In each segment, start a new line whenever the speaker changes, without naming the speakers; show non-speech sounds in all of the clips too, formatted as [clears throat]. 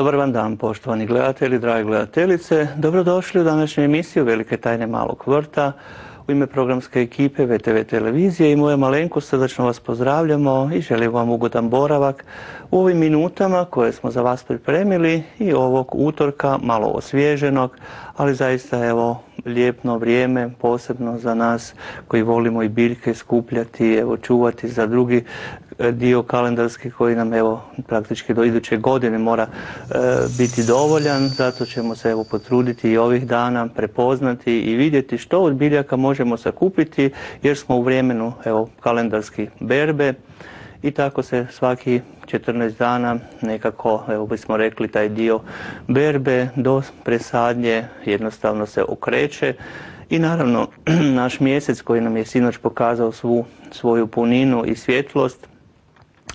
Dobar dan poštovani gledatelji, drage gledateljice. Dobrodošli u današnju emisiju Velike tajne malog vrta. U ime programske ekipe VTV televizije i moja malenko srdačno vas pozdravljamo i želim vam ugodan boravak u ovim minutama koje smo za vas pripremili i ovog utorka malo osvježenog, ali zaista evo lijepno vrijeme, posebno za nas koji volimo i biljke skupljati, evo čuvati za drugi dio kalendarski koji nam evo praktički do iduće godine mora e, biti dovoljan, zato ćemo se evo potruditi i ovih dana prepoznati i vidjeti što od biljaka možemo sakupiti jer smo u vremenu evo kalendarski berbe. I tako se svaki 14 dana nekako, evo bismo rekli, taj dio berbe do presadnje jednostavno se okreće. I naravno [clears throat] naš mjesec koji nam je sinoć pokazao svu svoju puninu i svjetlost,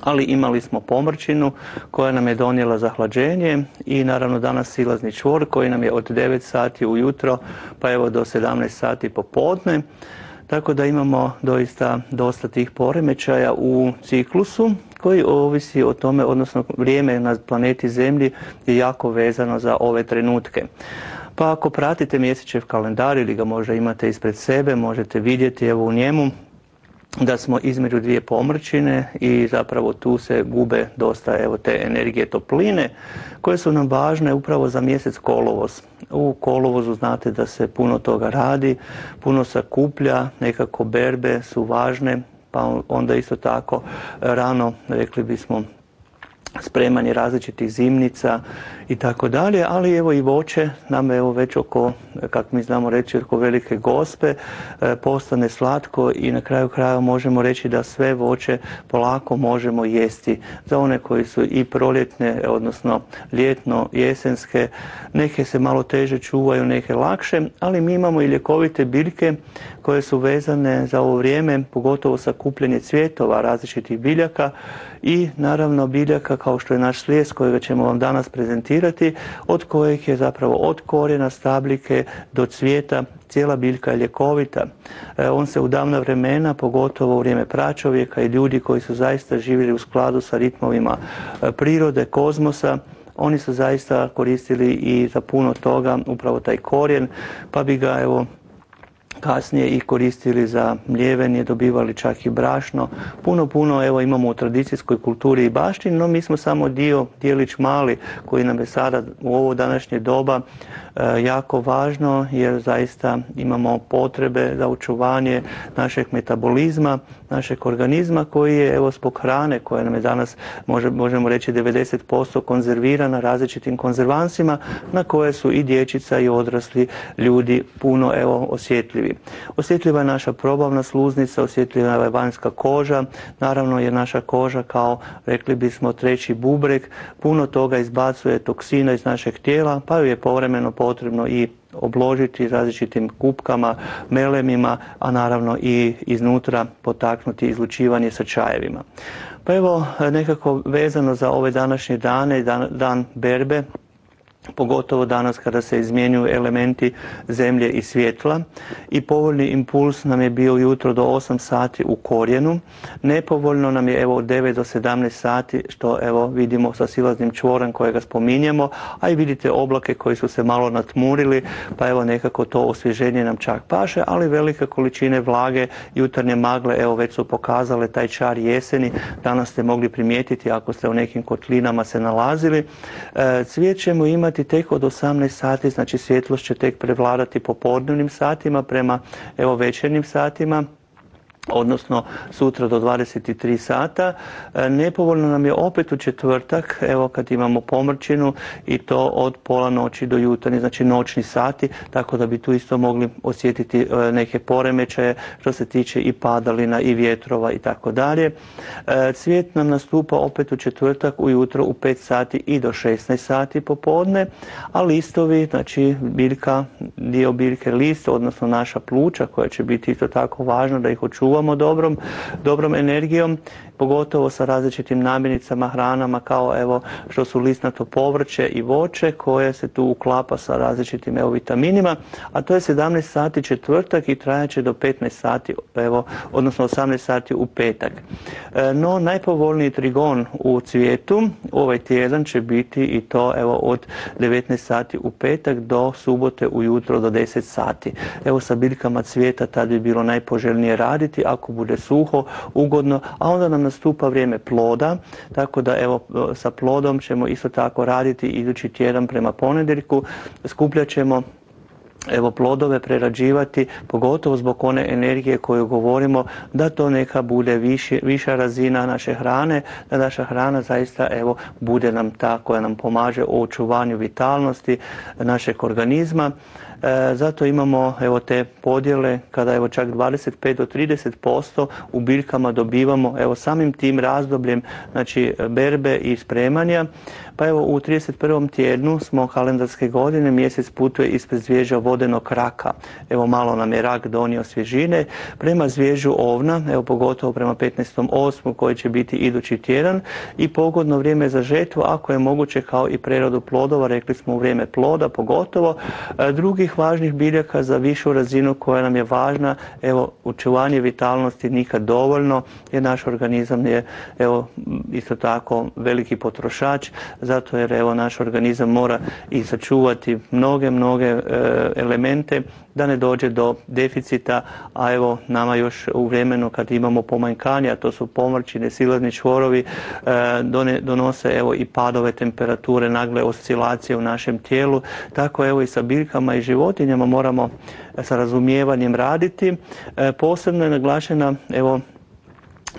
ali imali smo pomrčinu koja nam je donijela zahlađenje i naravno danas silazni čvor koji nam je od 9 sati ujutro pa evo do 17 sati popodne. Tako da imamo doista dosta tih poremećaja u ciklusu koji ovisi o tome, odnosno vrijeme na planeti Zemlji je jako vezano za ove trenutke. Pa ako pratite mjesečev kalendar ili ga možda imate ispred sebe, možete vidjeti evo u njemu da smo između dvije pomrčine i zapravo tu se gube dosta evo te energije topline koje su nam važne upravo za mjesec kolovoz. U kolovozu znate da se puno toga radi, puno sakuplja, nekako berbe su važne, pa onda isto tako rano, rekli bismo, spremanje različitih zimnica i tako dalje, ali evo i voće nam evo već oko, kako mi znamo reći, oko velike gospe e, postane slatko i na kraju kraja možemo reći da sve voće polako možemo jesti. Za one koji su i proljetne, odnosno ljetno, jesenske, neke se malo teže čuvaju, neke lakše, ali mi imamo i ljekovite biljke koje su vezane za ovo vrijeme, pogotovo sakupljenje cvjetova različitih biljaka i naravno biljaka kao što je naš slijes kojega ćemo vam danas prezentirati, od kojeg je zapravo od korijena, stabljike do cvijeta cijela biljka je ljekovita. E, on se u davna vremena, pogotovo u vrijeme pračovjeka i ljudi koji su zaista živjeli u skladu sa ritmovima e, prirode, kozmosa, oni su zaista koristili i za puno toga upravo taj korijen, pa bi ga evo kasnije i koristili za mljevenje, dobivali čak i brašno. Puno, puno evo imamo u tradicijskoj kulturi i baštini, no mi smo samo dio, dijelić mali koji nam je sada u ovo današnje doba E, jako važno jer zaista imamo potrebe za očuvanje našeg metabolizma, našeg organizma koji je evo zbog hrane koja nam je danas možemo reći 90% konzervirana različitim konzervansima na koje su i dječica i odrasli ljudi puno evo osjetljivi. Osjetljiva je naša probavna sluznica, osjetljiva je vanjska koža, naravno je naša koža kao rekli bismo treći bubreg, puno toga izbacuje toksina iz našeg tijela pa ju je povremeno potrebno i obložiti različitim kupkama, melemima, a naravno i iznutra potaknuti izlučivanje sa čajevima. Pa evo nekako vezano za ove današnje dane, dan, dan berbe, pogotovo danas kada se izmjenjuju elementi zemlje i svjetla. I povoljni impuls nam je bio jutro do 8 sati u korijenu, nepovoljno nam je evo od 9 do 17 sati što evo vidimo sa silaznim čvorem kojega spominjemo, a i vidite oblake koji su se malo natmurili, pa evo nekako to osvježenje nam čak paše, ali velike količine vlage, jutarnje magle evo već su pokazale taj čar jeseni, danas ste mogli primijetiti ako ste u nekim kotlinama se nalazili. E, cvijet ćemo imati tek od 18 sati, znači svjetlost će tek prevladati popodnevnim satima prema evo večernjim satima odnosno sutra do 23 sata. E, nepovoljno nam je opet u četvrtak, evo kad imamo pomrčinu i to od pola noći do jutarnje, znači noćni sati, tako da bi tu isto mogli osjetiti e, neke poremećaje što se tiče i padalina i vjetrova i tako dalje. E, cvijet nam nastupa opet u četvrtak ujutro u 5 sati i do 16 sati popodne, a listovi, znači biljka, dio biljke list, odnosno naša pluća koja će biti isto tako važna da ih očuva čuvamo dobrom, dobrom energijom pogotovo sa različitim namirnicama, hranama kao evo što su listnato povrće i voće koje se tu uklapa sa različitim evo vitaminima, a to je 17 sati četvrtak i trajaće do 15 sati, evo, odnosno 18 sati u petak. E, no, najpovoljniji trigon u cvijetu ovaj tjedan će biti i to evo od 19 sati u petak do subote ujutro do 10 sati. Evo sa biljkama cvijeta tad bi bilo najpoželjnije raditi ako bude suho, ugodno, a onda nam nastupa vrijeme ploda, tako da evo sa plodom ćemo isto tako raditi idući tjedan prema ponedjeljku. Skupljat ćemo evo plodove prerađivati, pogotovo zbog one energije koju govorimo, da to neka bude viša razina naše hrane, da naša hrana zaista evo bude nam ta koja nam pomaže u očuvanju vitalnosti našeg organizma. E, zato imamo evo te podjele kada evo čak 25 do 30% u biljkama dobivamo evo samim tim razdobljem znači berbe i spremanja. Pa evo u 31. tjednu smo kalendarske godine mjesec putuje ispred zvježa vodenog raka. Evo malo nam je rak donio svježine prema zvježu ovna, evo pogotovo prema 15.8. koji će biti idući tjedan i pogodno vrijeme za žetvu ako je moguće kao i prerodu plodova, rekli smo u vrijeme ploda pogotovo. E, drugih važnih biljaka za višu razinu koja nam je važna, evo očuvanje vitalnosti nikad dovoljno jer naš organizam je evo isto tako veliki potrošač zato jer evo naš organizam mora i sačuvati mnoge, mnoge e, elemente da ne dođe do deficita, a evo nama još u vremenu kad imamo pomanjkanja, to su pomrčine, silazni čvorovi, e, donose evo i padove temperature, nagle oscilacije u našem tijelu, tako evo i sa biljkama i životinjama moramo sa razumijevanjem raditi. E, posebno je naglašena evo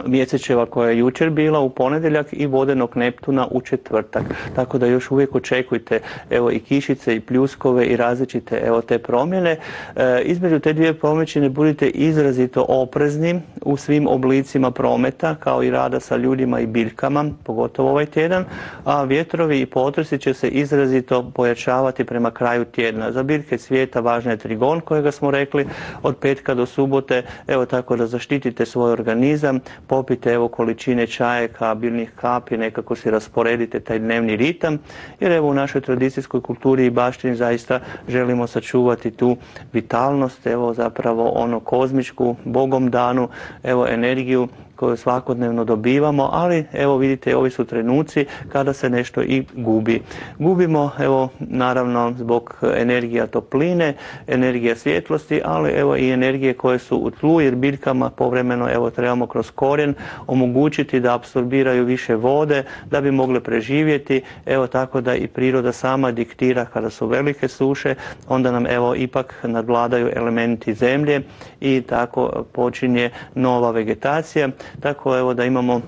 mjesečeva koja je jučer bila u ponedjeljak i vodenog Neptuna u četvrtak. Tako da još uvijek očekujte evo i kišice i pljuskove i različite evo te promjene. E, između te dvije promjećine budite izrazito oprezni u svim oblicima prometa kao i rada sa ljudima i biljkama, pogotovo ovaj tjedan, a vjetrovi i potresi će se izrazito pojačavati prema kraju tjedna. Za biljke svijeta važna je trigon kojega smo rekli od petka do subote, evo tako da zaštitite svoj organizam, popite evo količine čajeka, biljnih kapi, nekako si rasporedite taj dnevni ritam, jer evo u našoj tradicijskoj kulturi i baštini zaista želimo sačuvati tu vitalnost, evo zapravo ono kozmičku, bogom danu, evo energiju koju svakodnevno dobivamo, ali evo vidite ovi su trenuci kada se nešto i gubi. Gubimo evo naravno zbog energija topline, energija svjetlosti, ali evo i energije koje su u tlu jer biljkama povremeno evo trebamo kroz korijen omogućiti da apsorbiraju više vode da bi mogle preživjeti. Evo tako da i priroda sama diktira kada su velike suše, onda nam evo ipak nadvladaju elementi zemlje i tako počinje nova vegetacija. Tako evo da imamo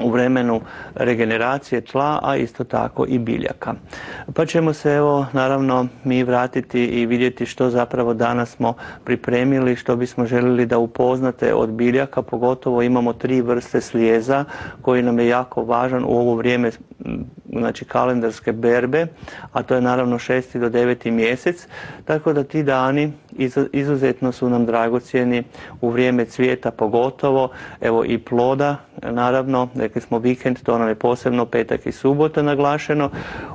u vremenu regeneracije tla, a isto tako i biljaka. Pa ćemo se evo naravno mi vratiti i vidjeti što zapravo danas smo pripremili, što bismo željeli da upoznate od biljaka, pogotovo imamo tri vrste slijeza koji nam je jako važan u ovo vrijeme znači kalendarske berbe, a to je naravno 6. do 9. mjesec, tako da ti dani izuzetno su nam dragocjeni u vrijeme cvijeta pogotovo, evo i ploda, naravno, rekli smo vikend, to nam je posebno petak i subota naglašeno.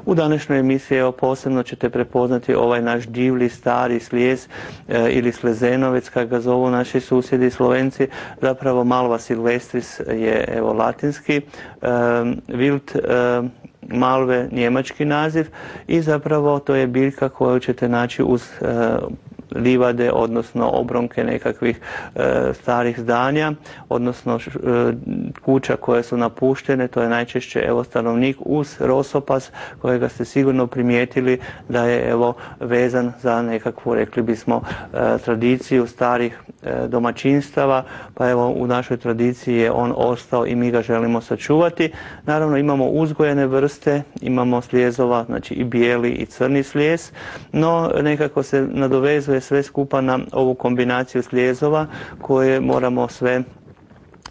U današnjoj emisiji evo posebno ćete prepoznati ovaj naš divli stari slijez e, ili slezenovec, kako ga zovu naši susjedi slovenci, zapravo Malva silvestris je evo latinski, e, vilt e, malve njemački naziv i zapravo to je biljka koju ćete naći uz livade, odnosno obronke nekakvih e, starih zdanja, odnosno e, kuća koje su napuštene, to je najčešće evo stanovnik uz rosopas kojega ste sigurno primijetili da je evo vezan za nekakvu, rekli bismo, e, tradiciju starih domaćinstava, pa evo u našoj tradiciji je on ostao i mi ga želimo sačuvati. Naravno imamo uzgojene vrste, imamo slijezova, znači i bijeli i crni slijez, no nekako se nadovezuje sve skupa na ovu kombinaciju slijezova koje moramo sve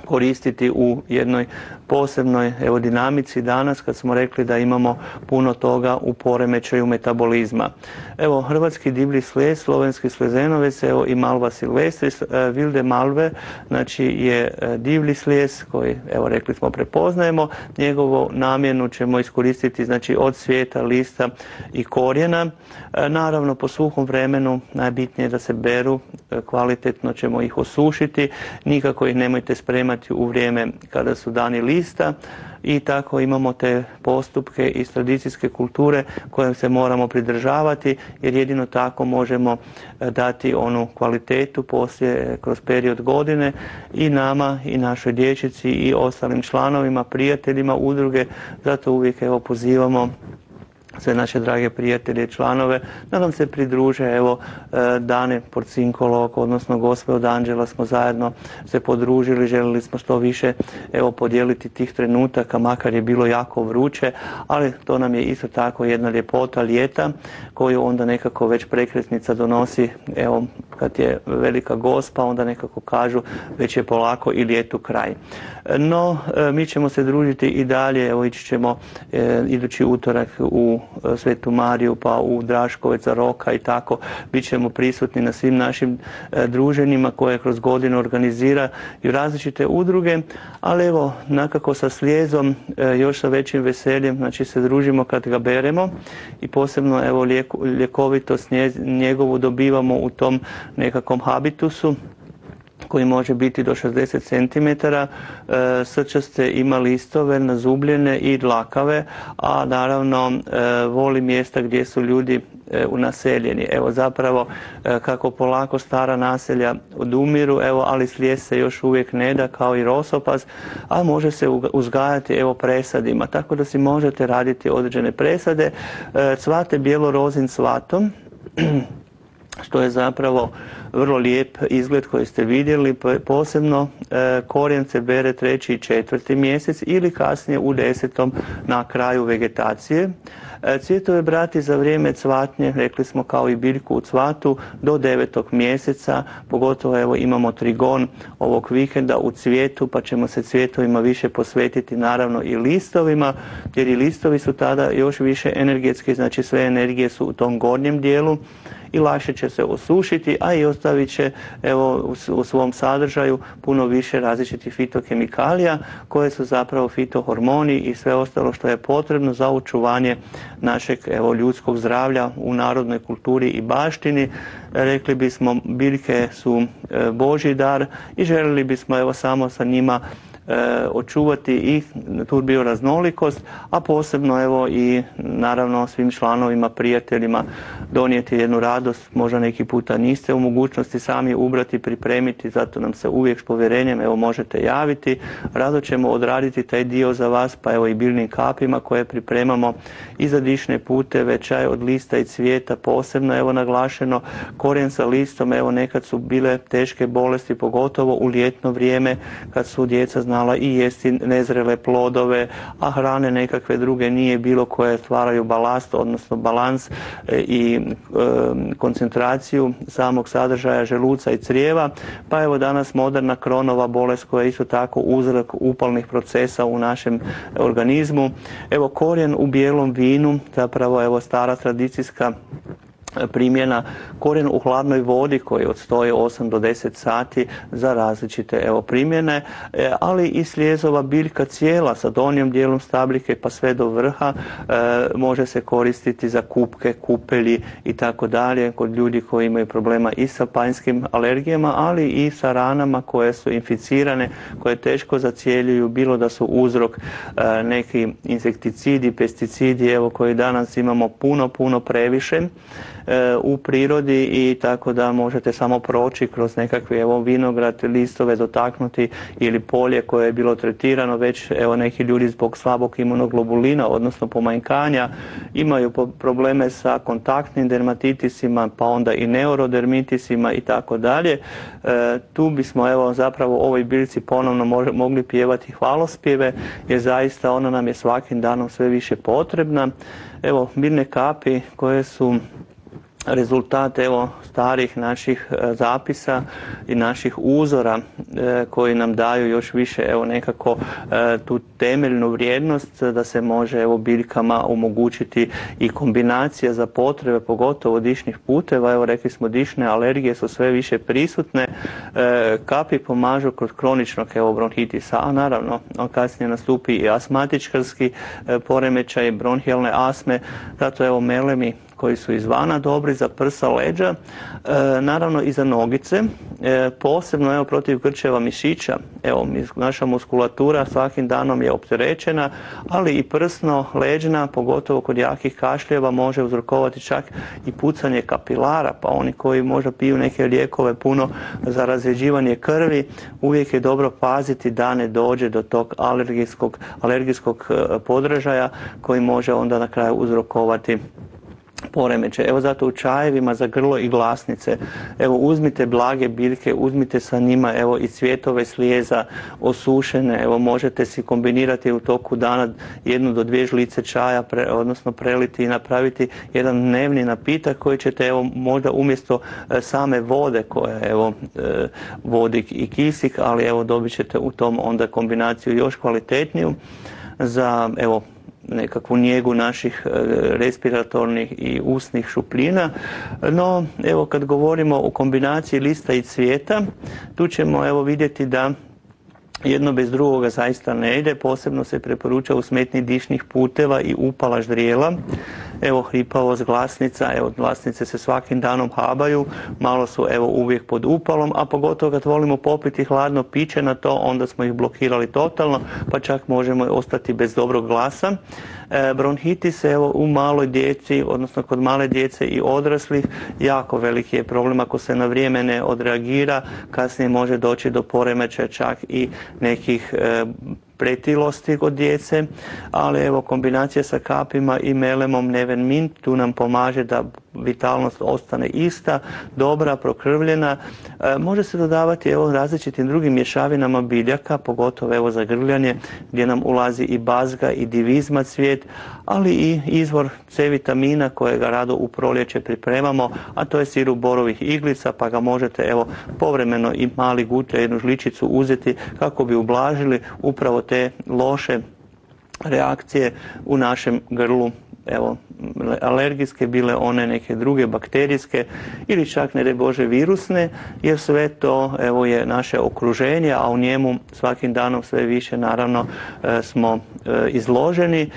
koristiti u jednoj posebnoj evo, dinamici danas kad smo rekli da imamo puno toga u poremećaju metabolizma. Evo, hrvatski divlji slijez, slovenski slezenovec, evo i Malva silvestris, Vilde Malve, znači je e, divlji slijez koji, evo rekli smo, prepoznajemo. Njegovu namjenu ćemo iskoristiti znači od svijeta, lista i korijena. E, naravno, po suhom vremenu najbitnije je da se beru, e, kvalitetno ćemo ih osušiti, nikako ih nemojte spremati u vrijeme kada su dani lista i tako imamo te postupke iz tradicijske kulture kojim se moramo pridržavati jer jedino tako možemo e, dati onu kvalitetu poslije kroz period godine i nama i našoj dječici i ostalim članovima, prijateljima udruge. Zato uvijek evo pozivamo sve naše drage prijatelje i članove da nam se pridruže evo e, dane porcinkolog odnosno gospe od Anđela smo zajedno se podružili željeli smo što više evo podijeliti tih trenutaka makar je bilo jako vruće ali to nam je isto tako jedna ljepota ljeta koju onda nekako već prekretnica donosi evo kad je velika gospa onda nekako kažu već je polako i ljetu kraj no e, mi ćemo se družiti i dalje. Evo ići ćemo e, idući utorak u E, Svetu Mariju, pa u Draškoveca, Roka i tako. Bićemo prisutni na svim našim e, druženjima koje kroz godinu organizira i različite udruge, ali evo, nakako sa slijezom, e, još sa većim veseljem, znači se družimo kad ga beremo i posebno evo ljekovitost njegovu dobivamo u tom nekakvom habitusu koji može biti do 60 cm, e, srčaste ima listove, nazubljene i dlakave, a naravno e, voli mjesta gdje su ljudi e, unaseljeni. Evo zapravo kako polako stara naselja odumiru, evo ali slijes se još uvijek ne da kao i rosopas, a može se uzgajati evo presadima, tako da si možete raditi određene presade. Cvate bjelorozin cvatom, [clears throat] što je zapravo vrlo lijep izgled koji ste vidjeli, posebno e, korijen se bere treći i četvrti mjesec ili kasnije u desetom na kraju vegetacije. E, cvjetove brati za vrijeme cvatnje, rekli smo kao i biljku u cvatu, do devetog mjeseca, pogotovo evo imamo trigon ovog vikenda u cvijetu, pa ćemo se cvjetovima više posvetiti naravno i listovima, jer i listovi su tada još više energetski, znači sve energije su u tom gornjem dijelu i lakše će se osušiti, a i ostavit će evo, u svom sadržaju puno više različitih fitokemikalija koje su zapravo fitohormoni i sve ostalo što je potrebno za očuvanje našeg evo, ljudskog zdravlja u narodnoj kulturi i baštini. Rekli bismo biljke su e, Boži dar i željeli bismo evo samo sa njima očuvati i tu bioraznolikost, a posebno evo i naravno svim članovima, prijateljima donijeti jednu radost, možda neki puta niste u mogućnosti sami ubrati, pripremiti, zato nam se uvijek s povjerenjem evo možete javiti. Rado ćemo odraditi taj dio za vas, pa evo i biljnim kapima koje pripremamo i za dišne puteve, čaj od lista i cvijeta posebno evo naglašeno, korijen sa listom, evo nekad su bile teške bolesti, pogotovo u ljetno vrijeme kad su djeca znali znala i jesti nezrele plodove, a hrane nekakve druge nije bilo koje stvaraju balast, odnosno balans e, i e, koncentraciju samog sadržaja želuca i crijeva. Pa evo danas moderna kronova bolest koja je isto tako uzrok upalnih procesa u našem organizmu. Evo korijen u bijelom vinu, zapravo evo stara tradicijska primjena korijen u hladnoj vodi koji odstoje 8 do 10 sati za različite evo primjene, e, ali i slijezova biljka cijela sa donjom dijelom stabljike pa sve do vrha e, može se koristiti za kupke, kupelji i tako dalje kod ljudi koji imaju problema i sa panjskim alergijama, ali i sa ranama koje su inficirane, koje teško zacijeljuju, bilo da su uzrok e, neki insekticidi, pesticidi, evo koji danas imamo puno, puno previše u prirodi i tako da možete samo proći kroz nekakve evo vinograd, listove dotaknuti ili polje koje je bilo tretirano već evo neki ljudi zbog slabog imunoglobulina odnosno pomanjkanja imaju probleme sa kontaktnim dermatitisima pa onda i neurodermitisima i tako dalje. E, tu bismo evo zapravo ovoj biljci ponovno mogli pjevati hvalospjeve jer zaista ona nam je svakim danom sve više potrebna. Evo biljne kapi koje su rezultat evo starih naših e, zapisa i naših uzora e, koji nam daju još više evo nekako e, tu temeljnu vrijednost da se može evo biljkama omogućiti i kombinacija za potrebe pogotovo dišnih puteva. Evo rekli smo dišne alergije su sve više prisutne. Kapi pomažu kod kroničnog evo bronhitisa a naravno kasnije nastupi i asmatičkarski poremećaj bronhijalne asme zato evo melemi koji su izvana dobri za prsa, leđa, e, naravno i za nogice, e, posebno evo protiv grčeva mišića, evo naša muskulatura svakim danom je opterećena, ali i prsno, leđna, pogotovo kod jakih kašljeva može uzrokovati čak i pucanje kapilara, pa oni koji možda piju neke lijekove puno za razređivanje krvi, uvijek je dobro paziti da ne dođe do tog alergijskog, alergijskog e, podražaja koji može onda na kraju uzrokovati poremeće. Evo zato u čajevima za grlo i glasnice, evo uzmite blage biljke, uzmite sa njima evo i cvjetove slijeza osušene, evo možete si kombinirati u toku dana jednu do dvije žlice čaja, odnosno preliti i napraviti jedan dnevni napitak koji ćete evo možda umjesto e, same vode koja evo e, vodik i kisik, ali evo dobit ćete u tom onda kombinaciju još kvalitetniju za evo nekakvu njegu naših e, respiratornih i usnih šupljina. No, evo kad govorimo o kombinaciji lista i cvijeta, tu ćemo evo vidjeti da jedno bez drugoga zaista ne ide, posebno se preporuča u smetni dišnih puteva i upala ždrijela. Evo hripavost glasnica, evo glasnice se svakim danom habaju, malo su evo uvijek pod upalom, a pogotovo kad volimo popiti hladno piće na to, onda smo ih blokirali totalno, pa čak možemo ostati bez dobrog glasa. E, bronhitis evo u maloj djeci, odnosno kod male djece i odraslih, jako veliki je problem. Ako se na vrijeme ne odreagira, kasnije može doći do poremećaja čak i nekih e, pretilosti kod djece, ali evo kombinacija sa kapima i melemom Neven Mint tu nam pomaže da vitalnost ostane ista, dobra, prokrvljena. E, može se dodavati evo različitim drugim mješavinama biljaka, pogotovo evo za grljanje gdje nam ulazi i bazga i divizma cvijet, ali i izvor C vitamina kojega rado u proljeće pripremamo, a to je sirup borovih iglica, pa ga možete evo povremeno i mali gutlja jednu žličicu uzeti kako bi ublažili upravo te loše reakcije u našem grlu evo, alergijske, bile one neke druge bakterijske ili čak ne Bože virusne, jer sve to evo je naše okruženje, a u njemu svakim danom sve više naravno e, smo e, izloženi.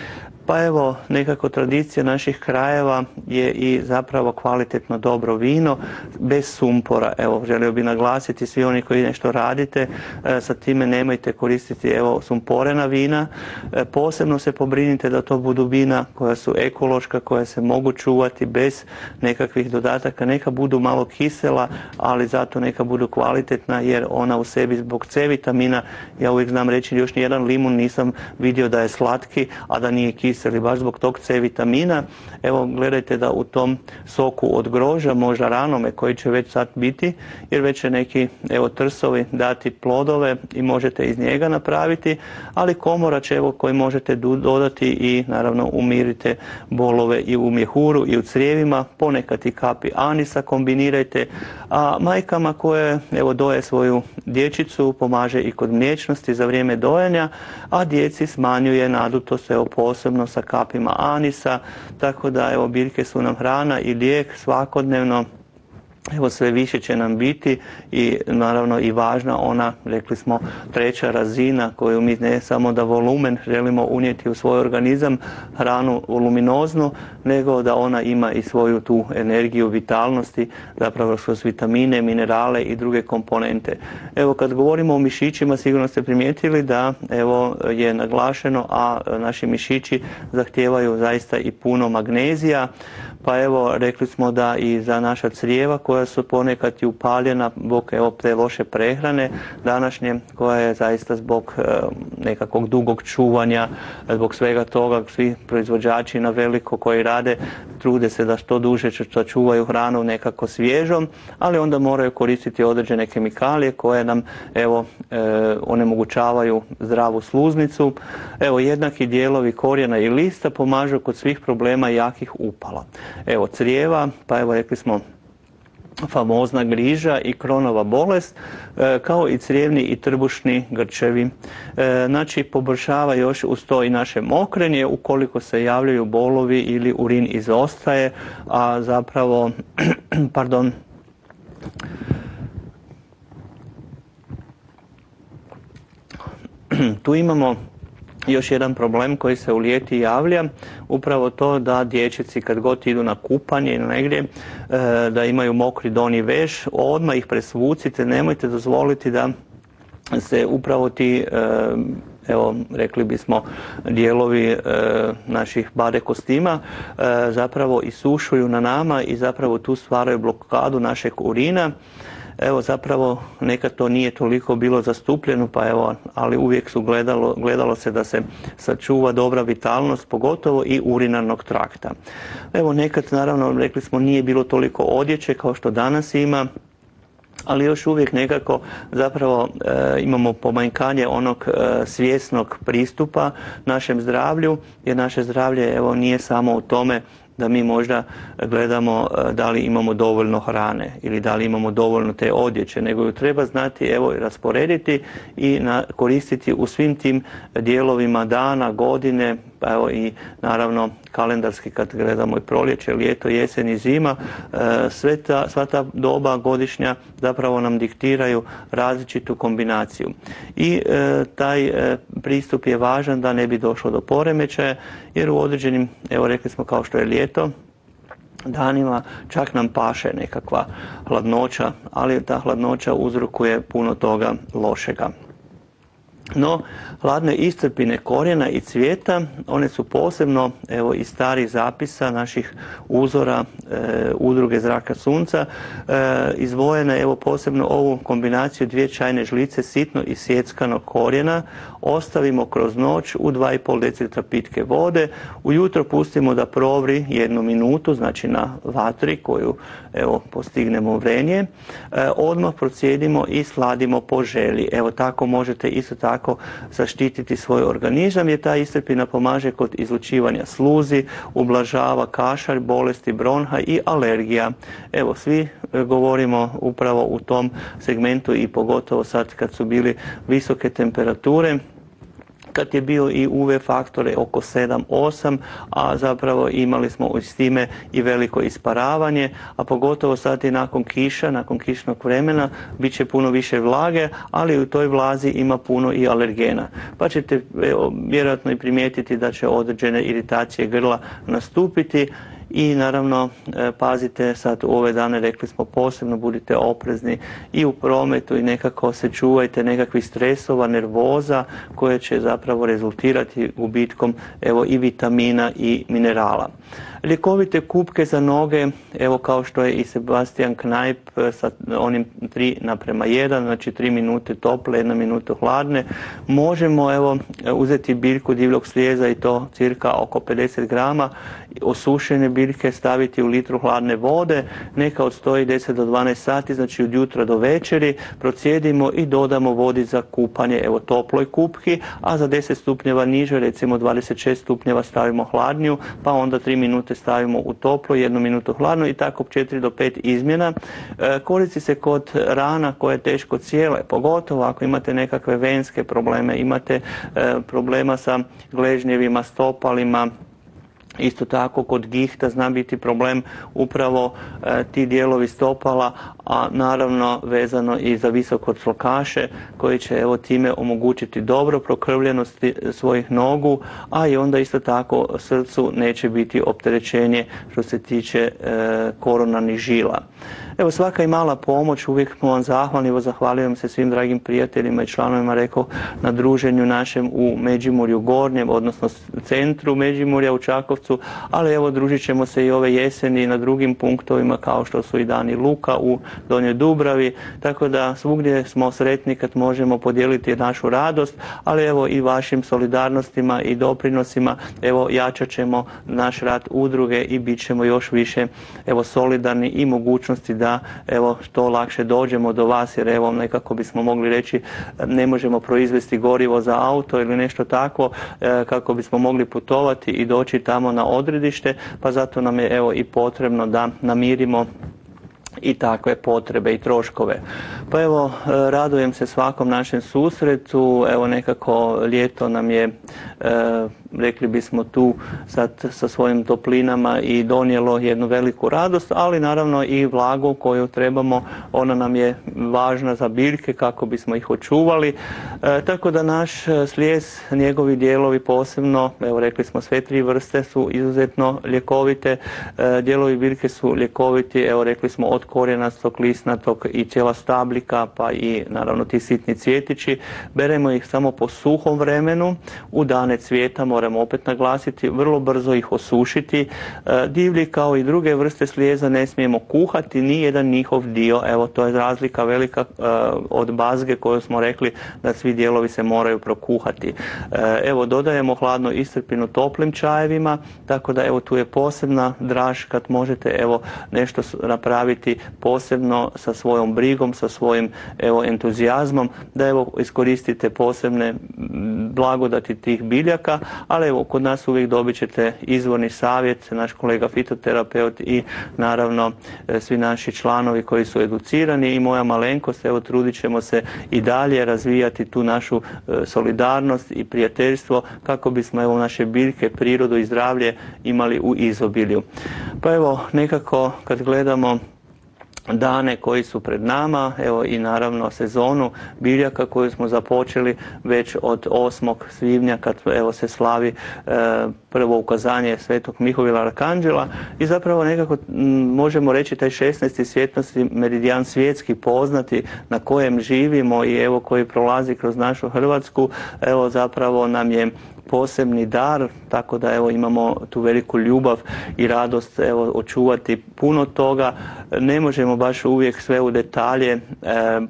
Pa evo, nekako tradicija naših krajeva je i zapravo kvalitetno dobro vino bez sumpora. Evo, želio bi naglasiti svi oni koji nešto radite, e, sa time nemojte koristiti evo sumporena vina. E, posebno se pobrinite da to budu vina koja su ekološka, koja se mogu čuvati bez nekakvih dodataka. Neka budu malo kisela, ali zato neka budu kvalitetna jer ona u sebi zbog C vitamina, ja uvijek znam reći još nijedan limun nisam vidio da je slatki, a da nije kis ili baš zbog tog C vitamina. Evo gledajte da u tom soku od groža, možda ranome koji će već sad biti, jer već će neki evo trsovi dati plodove i možete iz njega napraviti, ali komora će evo koji možete dodati i naravno umirite bolove i u mjehuru i u crijevima, ponekad i kapi anisa kombinirajte, a majkama koje evo doje svoju dječicu pomaže i kod mliječnosti za vrijeme dojanja, a djeci smanjuje nadutost evo posebno sa kapima anisa, tako da evo biljke su nam hrana i lijek svakodnevno Evo sve više će nam biti i naravno i važna ona, rekli smo, treća razina koju mi ne samo da volumen želimo unijeti u svoj organizam, hranu voluminoznu, nego da ona ima i svoju tu energiju vitalnosti, zapravo kroz vitamine, minerale i druge komponente. Evo kad govorimo o mišićima, sigurno ste primijetili da evo je naglašeno, a naši mišići zahtijevaju zaista i puno magnezija, pa evo rekli smo da i za naša crijeva koja su ponekad i upaljena zbog te loše prehrane današnje koja je zaista zbog e, nekakvog dugog čuvanja, zbog svega toga svi proizvođači na veliko koji rade trude se da što duže čuvaju hranu nekako svježom, ali onda moraju koristiti određene kemikalije koje nam evo e, onemogućavaju zdravu sluznicu. Evo jednaki dijelovi korijena i lista pomažu kod svih problema jakih upala. Evo crijeva, pa evo rekli smo famozna griža i kronova bolest, e, kao i crijevni i trbušni grčevi. E, znači, poboljšava još uz to i naše mokrenje ukoliko se javljaju bolovi ili urin izostaje, a zapravo, [clears throat] pardon, [clears throat] tu imamo još jedan problem koji se u ljeti javlja, upravo to da dječeci kad god idu na kupanje ili negdje, e, da imaju mokri doni veš, odmah ih presvucite, nemojte dozvoliti da se upravo ti e, evo rekli bismo dijelovi e, naših bade kostima zapravo isušuju na nama i zapravo tu stvaraju blokadu našeg urina evo zapravo nekad to nije toliko bilo zastupljeno, pa evo, ali uvijek su gledalo, gledalo se da se sačuva dobra vitalnost, pogotovo i urinarnog trakta. Evo nekad naravno rekli smo nije bilo toliko odjeće kao što danas ima, ali još uvijek nekako zapravo e, imamo pomanjkanje onog e, svjesnog pristupa našem zdravlju jer naše zdravlje evo nije samo u tome da mi možda gledamo e, da li imamo dovoljno hrane ili da li imamo dovoljno te odjeće, nego ju treba znati evo rasporediti i koristiti u svim tim dijelovima dana, godine, pa evo i naravno kalendarski kad gledamo i proljeće, lijeto, jesen i zima, e, sve sva ta doba godišnja zapravo nam diktiraju različitu kombinaciju. I e, taj pristup je važan da ne bi došlo do poremećaja, jer u određenim, evo rekli smo kao što je ljeto, danima čak nam paše nekakva hladnoća, ali ta hladnoća uzrokuje puno toga lošega. No, hladne iscrpine korijena i cvijeta, one su posebno, evo iz starih zapisa naših uzora e, udruge zraka sunca, e, izvojene evo posebno ovu kombinaciju dvije čajne žlice sitno i sjeckanog korijena, ostavimo kroz noć u 2,5 decilitra pitke vode, ujutro pustimo da provri jednu minutu, znači na vatri koju evo postignemo vrenje, e, odmah procijedimo i sladimo po želi. Evo tako možete isto tako zaštititi svoj organizam jer ta istrpina pomaže kod izlučivanja sluzi, ublažava kašalj, bolesti bronha i alergija. Evo svi e, govorimo upravo u tom segmentu i pogotovo sad kad su bili visoke temperature kad je bio i UV faktore oko 7-8, a zapravo imali smo s time i veliko isparavanje, a pogotovo sad i nakon kiša, nakon kišnog vremena, bit će puno više vlage, ali u toj vlazi ima puno i alergena. Pa ćete vjerojatno i primijetiti da će određene iritacije grla nastupiti i naravno e, pazite sad u ove dane rekli smo posebno budite oprezni i u prometu i nekako se čuvajte nekakvih stresova, nervoza koje će zapravo rezultirati gubitkom evo i vitamina i minerala. Ljekovite kupke za noge, evo kao što je i Sebastian Knajp e, sa onim 3 naprema 1, znači 3 minute tople, 1 minuta hladne, možemo evo uzeti biljku divljog slijeza i to cirka oko 50 grama, osušene biljke staviti u litru hladne vode, neka odstoji 10 do 12 sati, znači od jutra do večeri, procijedimo i dodamo vodi za kupanje, evo toploj kupki, a za 10 stupnjeva niže, recimo 26 stupnjeva stavimo hladniju, pa onda 3 minute stavimo u toplo, jednu minutu hladno i tako 4 do 5 izmjena. E, koristi se kod rana koje teško cijele, pogotovo ako imate nekakve venske probleme, imate e, problema sa gležnjevima, stopalima, Isto tako kod gihta zna biti problem upravo e, ti dijelovi stopala, a naravno vezano i za visoko tlokaše koji će evo time omogućiti dobro prokrvljenost svojih nogu, a i onda isto tako srcu neće biti opterećenje što se tiče e, koronarnih žila. Evo svaka i mala pomoć, uvijek smo vam zahvalni, evo zahvaljujem se svim dragim prijateljima i članovima, rekao, na druženju našem u Međimurju Gornjem, odnosno centru Međimurja u Čakovcu, mjesecu, ali evo družit ćemo se i ove jeseni na drugim punktovima kao što su i Dani Luka u Donjoj Dubravi, tako da svugdje smo sretni kad možemo podijeliti našu radost, ali evo i vašim solidarnostima i doprinosima, evo jačat ćemo naš rad udruge i bit ćemo još više evo solidarni i mogućnosti da evo što lakše dođemo do vas jer evo nekako bismo mogli reći ne možemo proizvesti gorivo za auto ili nešto takvo e, kako bismo mogli putovati i doći tamo na odredište pa zato nam je evo i potrebno da namirimo i takve potrebe i troškove. Pa evo, e, radujem se svakom našem susretu, evo nekako ljeto nam je e, rekli bismo tu sad sa svojim toplinama i donijelo jednu veliku radost, ali naravno i vlagu koju trebamo, ona nam je važna za biljke kako bismo ih očuvali. E, tako da naš slijes, njegovi dijelovi posebno, evo rekli smo sve tri vrste su izuzetno ljekovite, e, dijelovi biljke su ljekoviti, evo rekli smo od korjenastog, lisnatog i cijela stablika, pa i naravno ti sitni cvjetići. Beremo ih samo po suhom vremenu, u dane cvijeta moramo opet naglasiti, vrlo brzo ih osušiti. E, divlji kao i druge vrste slijeza ne smijemo kuhati, ni jedan njihov dio. Evo, to je razlika velika e, od bazge koju smo rekli da svi dijelovi se moraju prokuhati. E, evo, dodajemo hladno istrpinu toplim čajevima, tako da evo tu je posebna draž kad možete evo nešto napraviti posebno sa svojom brigom, sa svojim evo entuzijazmom, da evo iskoristite posebne blagodati tih biljaka, ali evo kod nas uvijek dobit ćete izvorni savjet, naš kolega fitoterapeut i naravno e, svi naši članovi koji su educirani i moja malenkost, evo trudit ćemo se i dalje razvijati tu našu e, solidarnost i prijateljstvo kako bismo evo naše biljke, prirodu i zdravlje imali u izobilju. Pa evo nekako kad gledamo dane koji su pred nama, evo i naravno sezonu biljaka koju smo započeli već od 8. svibnja kad evo se slavi e, prvo ukazanje Svetog Mihovila Arkanđela i zapravo nekako možemo reći taj 16. svjetnosti meridijan svjetski poznati na kojem živimo i evo koji prolazi kroz našu Hrvatsku, evo zapravo nam je posebni dar, tako da evo imamo tu veliku ljubav i radost evo očuvati puno toga. Ne možemo baš uvijek sve u detalje e,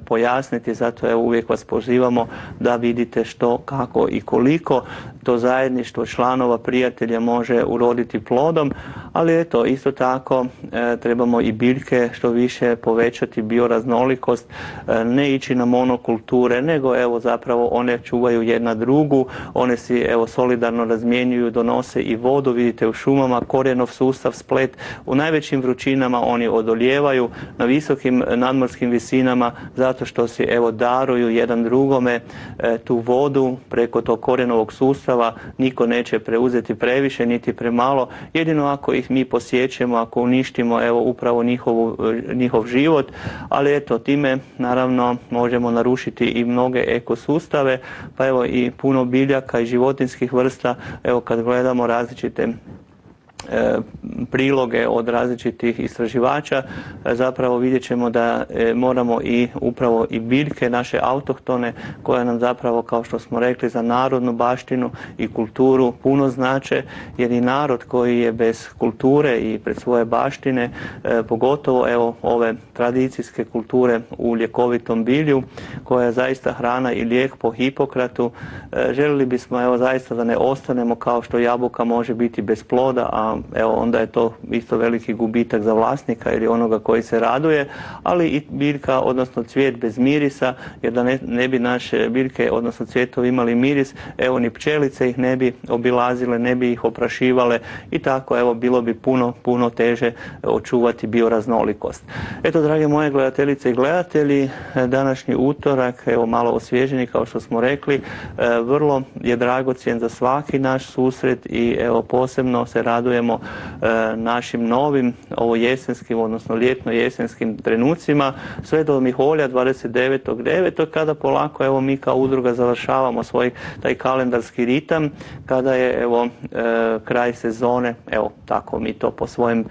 pojasniti, zato evo uvijek vas pozivamo da vidite što, kako i koliko to zajedništvo članova prijatelja može uroditi plodom, ali eto isto tako e, trebamo i biljke što više povećati bioraznolikost, e, ne ići na monokulture, nego evo zapravo one čuvaju jedna drugu, one si evo solidarno razmjenjuju, donose i vodu, vidite u šumama, korijenov sustav, splet, u najvećim vrućinama oni odoljevaju, na visokim nadmorskim visinama zato što si evo daruju jedan drugome e, tu vodu preko tog korijenovog sustava, niko neće preuzeti previše niti premalo, jedino ako ih mi posjećemo, ako uništimo evo upravo njihovu, njihov život, ali eto time naravno možemo narušiti i mnoge ekosustave, pa evo i puno biljaka i životinskih vrsta, evo kad gledamo različite priloge od različitih istraživača. E, zapravo vidjet ćemo da e, moramo i upravo i biljke naše autohtone koje nam zapravo kao što smo rekli za narodnu baštinu i kulturu puno znače jer i narod koji je bez kulture i pred svoje baštine pogotovo evo ove tradicijske kulture u ljekovitom bilju koja je zaista hrana i lijek po Hipokratu željeli bismo evo zaista da ne ostanemo kao što jabuka može biti bez ploda a evo onda je to isto veliki gubitak za vlasnika ili onoga koji se raduje, ali i biljka, odnosno cvijet bez mirisa, jer da ne, ne bi naše biljke, odnosno cvjetovi imali miris, evo ni pčelice ih ne bi obilazile, ne bi ih oprašivale i tako evo bilo bi puno, puno teže očuvati bioraznolikost. Eto, drage moje gledateljice i gledatelji, današnji utorak, evo malo osvježeni kao što smo rekli, e, vrlo je dragocjen za svaki naš susret i evo posebno se raduje E, našim novim ovo jesenskim, odnosno ljetno-jesenskim trenucima sve do Miholja 29.9. kada polako evo mi kao udruga završavamo svoj taj kalendarski ritam kada je evo e, kraj sezone, evo tako mi to po svojem e,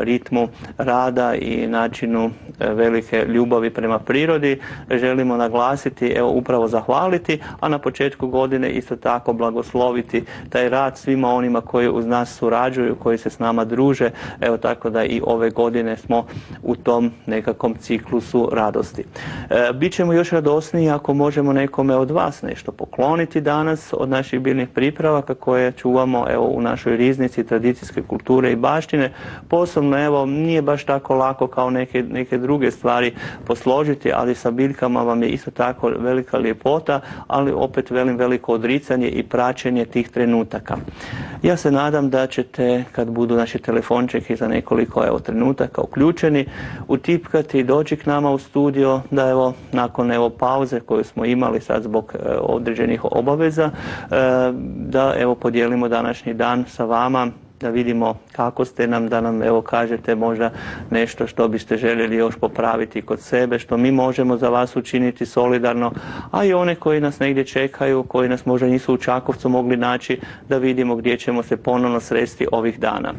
ritmu rada i načinu velike ljubavi prema prirodi želimo naglasiti, evo upravo zahvaliti, a na početku godine isto tako blagosloviti taj rad svima onima koji uz nas surađuju surađuju, koji se s nama druže, evo tako da i ove godine smo u tom nekakvom ciklusu radosti. E, Bićemo još radosniji ako možemo nekome od vas nešto pokloniti danas od naših biljnih pripravaka koje čuvamo evo u našoj riznici tradicijske kulture i baštine. Posebno evo nije baš tako lako kao neke, neke druge stvari posložiti, ali sa biljkama vam je isto tako velika ljepota, ali opet velim veliko odricanje i praćenje tih trenutaka. Ja se nadam da ćete kad budu naši telefončeki za nekoliko evo, trenutaka uključeni, utipkati i doći k nama u studio da evo nakon evo pauze koju smo imali sad zbog e, određenih obaveza e, da evo podijelimo današnji dan sa vama da vidimo kako ste nam, da nam evo kažete možda nešto što biste željeli još popraviti kod sebe, što mi možemo za vas učiniti solidarno, a i one koji nas negdje čekaju, koji nas možda nisu u Čakovcu mogli naći, da vidimo gdje ćemo se ponovno sresti ovih dana.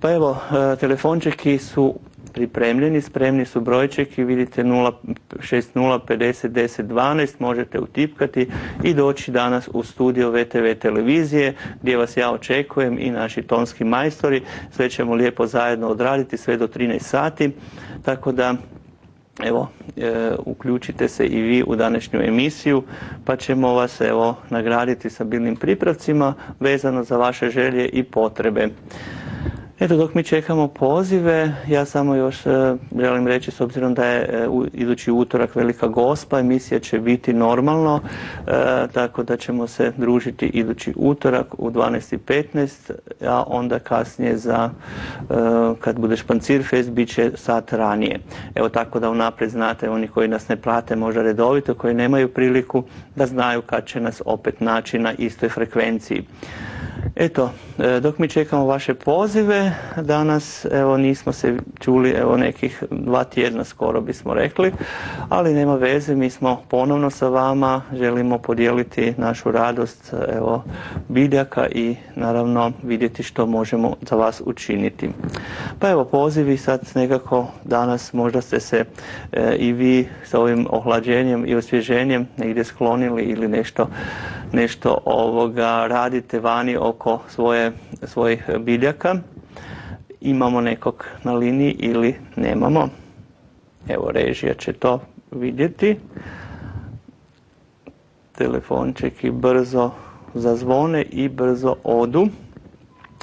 Pa evo, e, telefončeki su pripremljeni, spremni su brojčeki, vidite 060501012, možete utipkati i doći danas u studio VTV televizije gdje vas ja očekujem i naši tonski majstori. Sve ćemo lijepo zajedno odraditi sve do 13 sati, tako da evo, e, uključite se i vi u današnju emisiju, pa ćemo vas evo nagraditi sa bilnim pripravcima vezano za vaše želje i potrebe. Eto, dok mi čekamo pozive, ja samo još e, želim reći, s obzirom da je e, idući utorak velika gospa, emisija će biti normalno, e, tako da ćemo se družiti idući utorak u 12.15, a onda kasnije za, kad bude Špancirfest, bit će sat ranije. Evo tako da unaprijed znate, oni koji nas ne prate možda redovito, koji nemaju priliku, da znaju kad će nas opet naći na istoj frekvenciji. Eto, e, dok mi čekamo vaše pozive, danas evo nismo se čuli evo nekih dva tjedna skoro bismo rekli, ali nema veze, mi smo ponovno sa vama, želimo podijeliti našu radost evo biljaka i naravno vidjeti što možemo za vas učiniti. Pa evo pozivi sad nekako danas možda ste se e, i vi sa ovim ohlađenjem i osvježenjem negdje sklonili ili nešto, nešto ovoga radite vani oko svoje, svojih biljaka. Imamo nekog na liniji ili nemamo. Evo, režija će to vidjeti. Telefončeki brzo zazvone i brzo odu.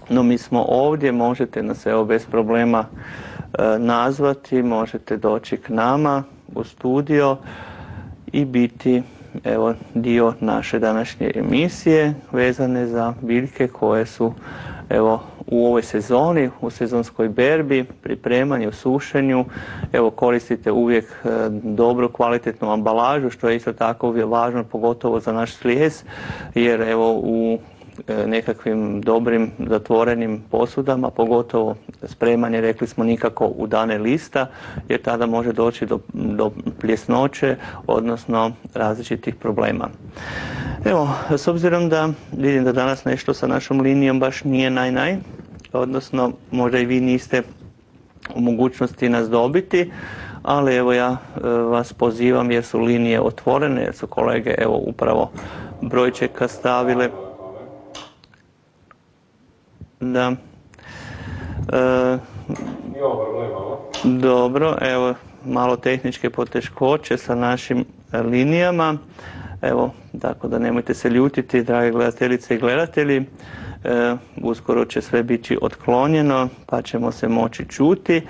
No mi smo ovdje, možete nas evo bez problema e, nazvati, možete doći k nama u studio i biti evo dio naše današnje emisije vezane za biljke koje su evo u ovoj sezoni, u sezonskoj berbi, pripremanju, sušenju. Evo koristite uvijek e, dobro kvalitetnu ambalažu što je isto tako važno pogotovo za naš slijes jer evo u nekakvim dobrim zatvorenim posudama, pogotovo spremanje, rekli smo nikako u dane lista, jer tada može doći do, do pljesnoće, odnosno različitih problema. Evo, s obzirom da vidim da danas nešto sa našom linijom baš nije naj-naj, odnosno možda i vi niste u mogućnosti nas dobiti, ali evo ja e, vas pozivam jer su linije otvorene, jer su kolege evo upravo brojčeka stavile da. E, dobro, evo malo tehničke poteškoće sa našim linijama. Evo, tako da nemojte se ljutiti, drage gledateljice i gledatelji. E, uskoro će sve biti otklonjeno, pa ćemo se moći čuti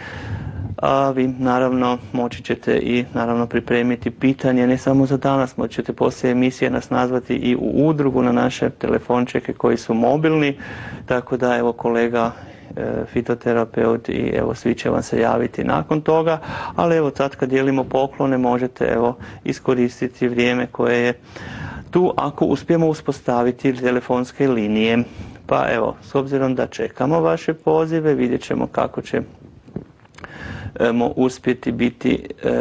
a vi naravno moći ćete i naravno pripremiti pitanje. Ne samo za danas, moći ćete poslije emisije nas nazvati i u udrugu na naše telefončeke koji su mobilni, tako da evo kolega e, fitoterapeut i evo svi će vam se javiti nakon toga, ali evo sad kad dijelimo poklone možete evo iskoristiti vrijeme koje je tu ako uspijemo uspostaviti telefonske linije. Pa evo, s obzirom da čekamo vaše pozive, vidjet ćemo kako će uspjeti biti e,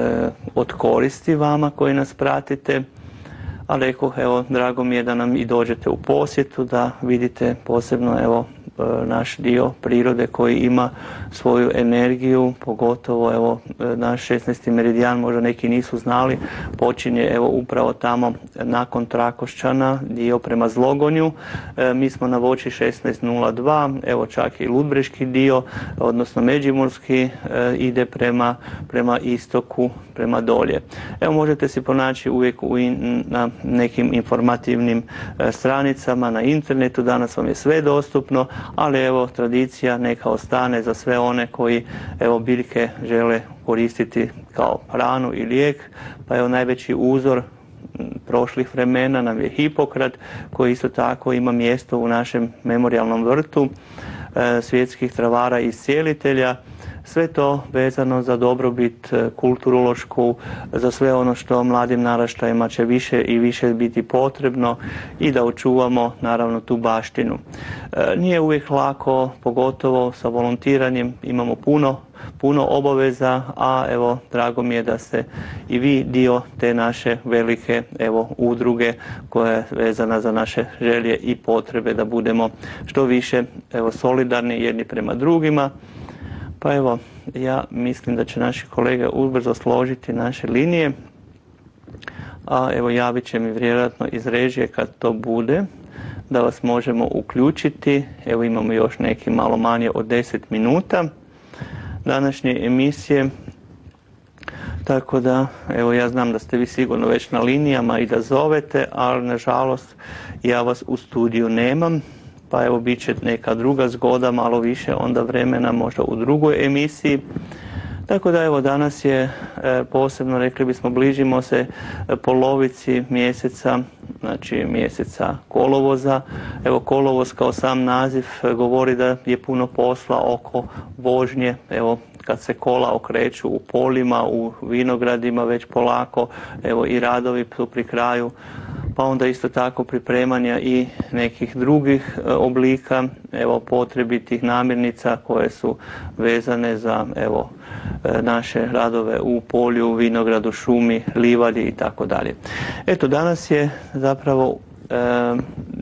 od koristi vama koji nas pratite. A rekao, evo, drago mi je da nam i dođete u posjetu, da vidite posebno, evo, naš dio prirode koji ima svoju energiju, pogotovo evo naš 16. meridijan, možda neki nisu znali, počinje evo upravo tamo nakon Trakošćana, dio prema Zlogonju. Mi smo na voći 16.02, evo čak i Ludbreški dio, odnosno Međimurski ide prema, prema istoku, prema dolje. Evo možete si pronaći uvijek u na nekim informativnim stranicama na internetu, danas vam je sve dostupno, ali evo tradicija neka ostane za sve one koji evo biljke žele koristiti kao hranu i lijek, pa evo najveći uzor prošlih vremena nam je Hipokrat koji isto tako ima mjesto u našem memorialnom vrtu e, svjetskih travara i cijelitelja sve to vezano za dobrobit e, kulturološku, za sve ono što mladim naraštajima će više i više biti potrebno i da očuvamo naravno tu baštinu. E, nije uvijek lako, pogotovo sa volontiranjem imamo puno puno obaveza, a evo drago mi je da ste i vi dio te naše velike evo udruge koja je vezana za naše želje i potrebe da budemo što više evo solidarni jedni prema drugima pa evo, ja mislim da će naši kolege ubrzo složiti naše linije, a evo javit će mi vjerojatno iz režije kad to bude, da vas možemo uključiti. Evo imamo još neki malo manje od 10 minuta današnje emisije. Tako da, evo ja znam da ste vi sigurno već na linijama i da zovete, ali nažalost ja vas u studiju nemam pa evo bit će neka druga zgoda, malo više onda vremena možda u drugoj emisiji. Tako da evo danas je e, posebno, rekli bismo, bližimo se e, polovici mjeseca, znači mjeseca kolovoza. Evo kolovoz kao sam naziv e, govori da je puno posla oko vožnje, evo kad se kola okreću u polima, u vinogradima već polako, evo i radovi su pri kraju pa onda isto tako pripremanja i nekih drugih e, oblika evo potrebitih namirnica koje su vezane za evo e, naše radove u polju, vinogradu, šumi, livadi i tako dalje. Eto danas je zapravo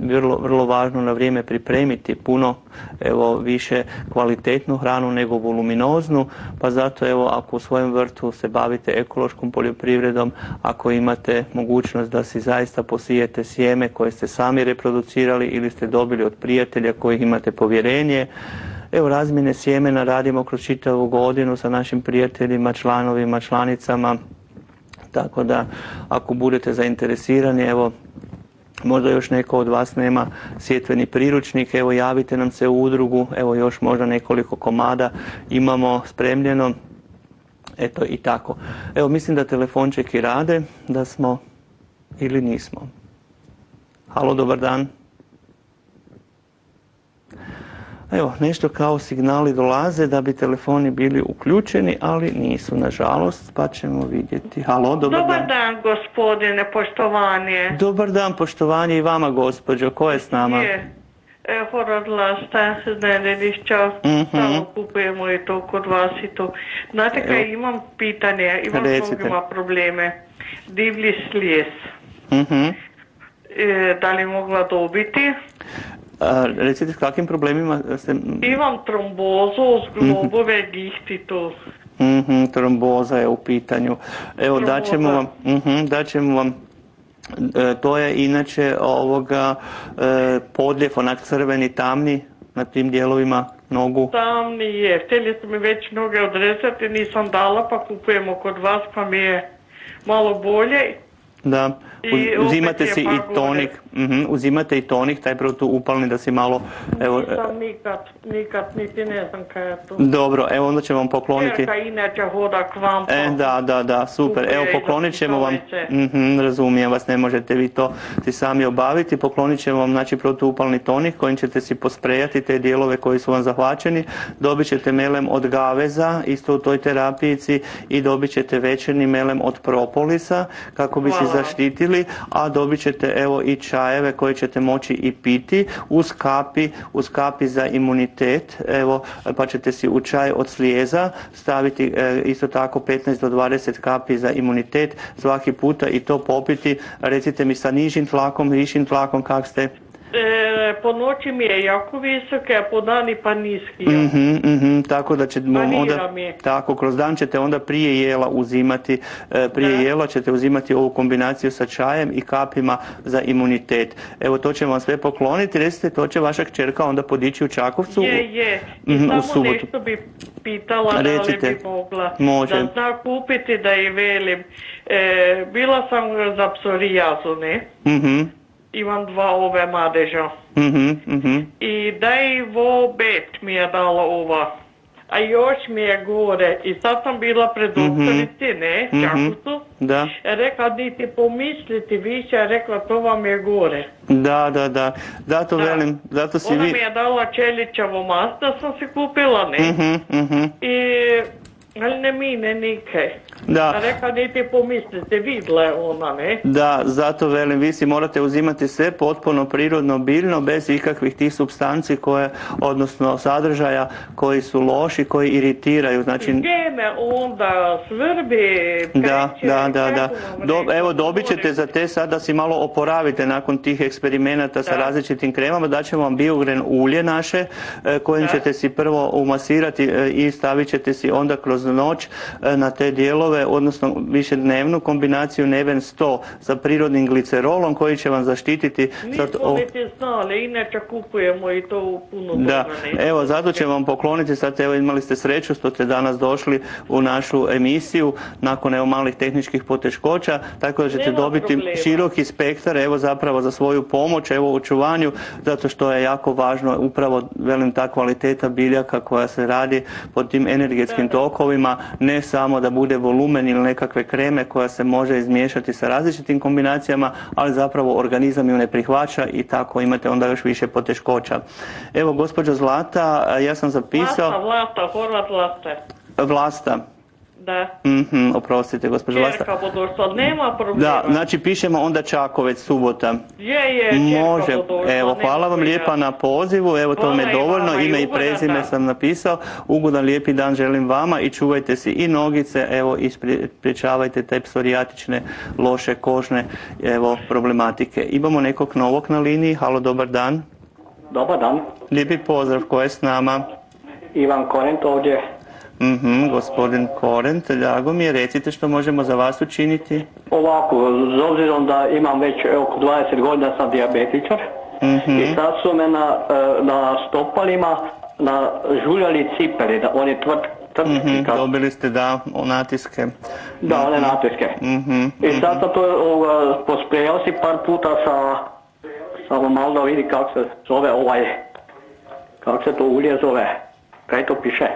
vrlo, vrlo važno na vrijeme pripremiti puno evo više kvalitetnu hranu nego voluminoznu, pa zato evo ako u svojem vrtu se bavite ekološkom poljoprivredom, ako imate mogućnost da si zaista posijete sjeme koje ste sami reproducirali ili ste dobili od prijatelja kojih imate povjerenje, Evo razmjene sjemena radimo kroz čitavu godinu sa našim prijateljima, članovima, članicama, tako da ako budete zainteresirani, evo Možda još neko od vas nema sjetveni priručnik, evo javite nam se u udrugu, evo još možda nekoliko komada imamo spremljeno, eto i tako. Evo mislim da telefončeki rade, da smo ili nismo. Halo, dobar dan. Evo, nešto kao signali dolaze da bi telefoni bili uključeni, ali nisu, nažalost, pa ćemo vidjeti. Halo, dobar,
dobar dan. gospodine, poštovanje.
Dobar dan, poštovanje i vama, gospođo. Ko je s nama?
Je. E, Horodlasta, Nedelišća, mm kupujemo i to kod vas i to. Znate kaj, imam pitanje, imam mnogima probleme. Divlji slijes. Mm e, da li mogla dobiti?
Recite s kakvim problemima ste...
Imam trombozu, zglobove, mm gihti to.
Mm tromboza je u pitanju. Evo, daćemo vam, mm daćemo vam e, to je inače ovoga e, podljev, onak crveni, tamni na tim dijelovima nogu.
Tamni je, htjeli su mi već noge odrezati, nisam dala pa kupujemo kod vas pa mi je malo bolje
da, uzimate si i tonik, uh uzimate i tonik, taj upalni da si malo...
Evo, Nisam nikad, nikad, niti ne znam kaj je to.
Dobro, evo onda ćemo vam pokloniti...
Čerka inače hoda k vam.
E, da, da, da, super. Evo poklonit ćemo vam, uh razumijem vas, ne možete vi to si sami obaviti, poklonit ćemo vam znači protuupalni tonik kojim ćete si posprejati te dijelove koji su vam zahvaćeni, dobit ćete melem od gaveza, isto u toj terapijici i dobit ćete večerni melem od propolisa, kako bi se zaštitili, a dobit ćete evo i čajeve koje ćete moći i piti uz kapi, uz kapi za imunitet, evo pa ćete si u čaj od slijeza staviti e, isto tako 15 do 20 kapi za imunitet svaki puta i to popiti, recite mi sa nižim tlakom, višim tlakom kak ste?
E, po noći mi je jako visoke, a po dani pa niski.
Mhm, mhm, tako da
Varira
onda,
je.
tako, kroz dan ćete onda prije jela uzimati, e, prije
Da.
jela ćete uzimati ovu kombinaciju sa čajem i kapima za imunitet. Evo to ćemo vam sve pokloniti, recite to će vaša kćerka onda podići u Čakovcu.
Je, je. I
Mhm,
samo nešto bi pitala da li bi mogla.
Može.
Da zna kupiti da i velim. E, bila sam za psorijazu, ne?
Mhm,
Imam dva ove madeža.
mhm, mhm.
I da i vo bet mi je dala ova. A još mi je gore. I sad sam bila pred doktorici, ne?
Mhm.
Čakovcu.
Da,
Rekla, niti pomisliti više, rekla, to vam je gore.
da, da, da. Zato
Da.
velim, zato si
Ona
vi...
mi je dala čeličavo mast da sam si kupila, ne?
Mhm, mhm.
I, ali ne mine nike.
Da.
A rekla, niti pomislite, vidla je ona, ne?
Da, zato velim, vi si morate uzimati sve potpuno prirodno, biljno, bez ikakvih tih substanci koje, odnosno sadržaja koji su loši, koji iritiraju. Znači,
Gdje me onda svrbi,
da, da, da, da. Do, evo, dobit ćete za te sad da si malo oporavite nakon tih eksperimenata sa
Da.
različitim kremama, daćemo vam biogren ulje naše, e, kojim
Da.
ćete si prvo umasirati e, i stavit ćete si onda kroz noć e, na te dijelove, odnosno više dnevnu kombinaciju Neven 100 sa prirodnim glicerolom koji će vam zaštititi sa to-
niti znali, inače kupujemo i to puno
da, evo zato ćemo vam pokloniti, sad evo imali ste sreću što ste danas došli u našu emisiju nakon evo malih tehničkih poteškoća, tako da ćete
Nema
dobiti
problema.
široki spektar evo zapravo za svoju pomoć evo u očuvanju, zato što je jako važno upravo velim ta kvaliteta biljaka koja se radi pod tim energetskim tokovima, ne samo da bude volumen ili nekakve kreme koja se može izmiješati sa različitim kombinacijama, ali zapravo organizam ju ne prihvaća i tako imate onda još više poteškoća. Evo, gospođo Zlata, ja sam
Vlasta,
zapisao...
vlasta, Horvat vlasta.
Vlasta.
Da.
Mhm, oprostite, gospođo Vlasta.
Čerka došla, nema problema.
Da, znači pišemo onda Čakovec, subota.
Je, je, čerka
Može, evo, hvala vam lijepa na pozivu, evo to
Hvala
me dovoljno,
vama
ime i prezime sam napisao, ugodan lijepi dan želim vama i čuvajte si i nogice, evo i sprječavajte te psorijatične, loše kožne, evo, problematike. Imamo nekog novog na liniji, halo, dobar dan,
Dobar dan,
lijepi pozdrav, ko je s nama?
Ivan Korent ovdje.
Mhm, gospodin Korent, drago mi je, recite što možemo za vas učiniti.
Ovako, s obzirom da imam već oko 20 godina sam dijabetičar
Mhm.
i sad su me na, e, na stopalima na žuljali cipeli, da oni tvrt, tvrtki,
Mhm, dobili ste da natiske.
da one natiske.
Mhm,
I sad sam to ovoga, posprejao si par puta sa, samo malo da vidi kako se zove ovaj, kako se to ulje zove, kaj to piše.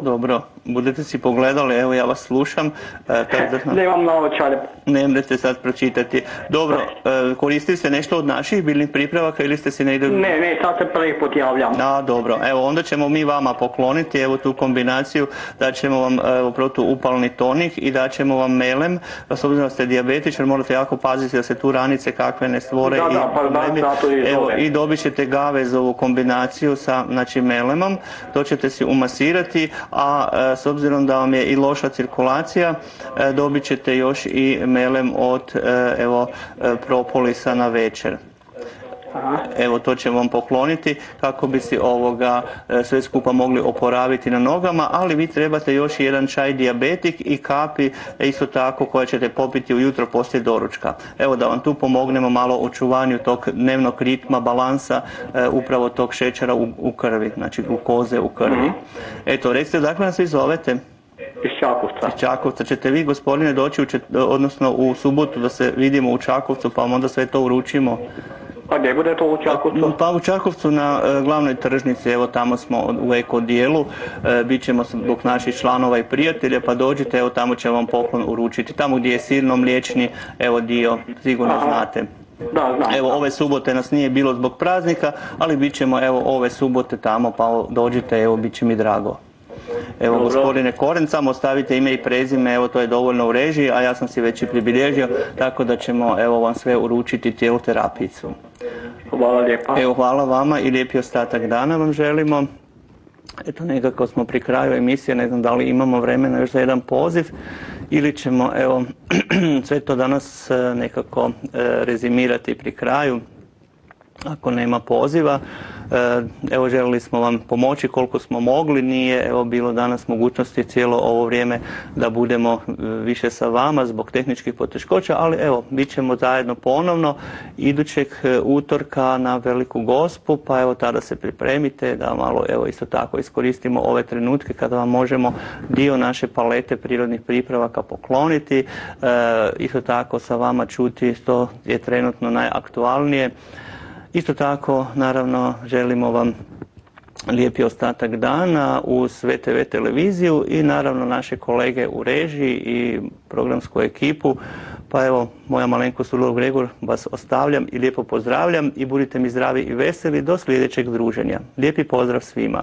Dobro, budete si pogledali, evo ja vas slušam. E, tako da-
Nemam naočare.
ne mrete sad pročitati. Dobro, e, koristili ste nešto od naših biljnih pripravaka ili ste si negdje...
Ne, ne, sad se prvi put javljam.
A, dobro, evo onda ćemo mi vama pokloniti evo tu kombinaciju, da ćemo vam evo, protuupalni tonik i da ćemo vam melem, s obzirom da ste dijabetičar morate jako paziti da se tu ranice kakve ne stvore
Da,
i
da, pa da, zato i
evo, i dobit ćete gavezovu kombinaciju sa znači, melemom, to ćete si umasirati, a e, s obzirom da vam je i loša cirkulacija, e, dobit ćete još i melem od e, evo, e, propolisa na večer. Evo to ćemo vam pokloniti kako bi si ovoga e, sve skupa mogli oporaviti na nogama, ali vi trebate još jedan čaj dijabetik i kapi e, isto tako koje ćete popiti ujutro poslije doručka. Evo da vam tu pomognemo malo očuvanju tog dnevnog ritma, balansa e, upravo tog šećera u, u krvi, znači glukoze u krvi. Eto, recite dakle nas vi zovete?
Iz Čakovca.
Iz Čakovca ćete vi gospodine doći u čet- odnosno u subotu da se vidimo u Čakovcu pa vam onda sve to uručimo.
A gdje bude to u Čakovcu?
Pa u Čakovcu na e, glavnoj tržnici, evo tamo smo u eko dijelu, e, bit ćemo zbog naših članova i prijatelja, pa dođite, evo tamo ćemo vam poklon uručiti. Tamo gdje je sirno mliječni, evo dio, sigurno
Aha.
znate.
Da, znam.
Evo ove subote nas nije bilo zbog praznika, ali bit ćemo evo ove subote tamo, pa dođite, evo bit će mi drago. Evo
Dobro.
gospodine Koren, samo ostavite ime i prezime, evo to je dovoljno u režiji, a ja sam si već i pribilježio, tako da ćemo evo vam sve uručiti cijelu terapijicu.
Hvala lijepa.
Evo, hvala vama i lijepi ostatak dana vam želimo. Eto, nekako smo pri kraju emisije, ne znam da li imamo vremena još za jedan poziv ili ćemo evo [clears throat] sve to danas nekako rezimirati pri kraju ako nema poziva. E, evo željeli smo vam pomoći koliko smo mogli, nije evo bilo danas mogućnosti cijelo ovo vrijeme da budemo e, više sa vama zbog tehničkih poteškoća, ali evo bit ćemo zajedno ponovno idućeg e, utorka na Veliku Gospu, pa evo tada se pripremite da malo evo isto tako iskoristimo ove trenutke kada vam možemo dio naše palete prirodnih pripravaka pokloniti, isto tako sa vama čuti što je trenutno najaktualnije. Isto tako, naravno, želimo vam lijepi ostatak dana uz VTV televiziju i naravno naše kolege u režiji i programsku ekipu. Pa evo, moja malenkost Rudolf Gregor vas ostavljam i lijepo pozdravljam i budite mi zdravi i veseli do sljedećeg druženja. Lijepi pozdrav svima.